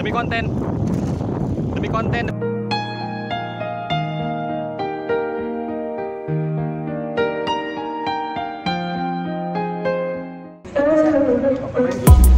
Demi konten. Demi konten. Open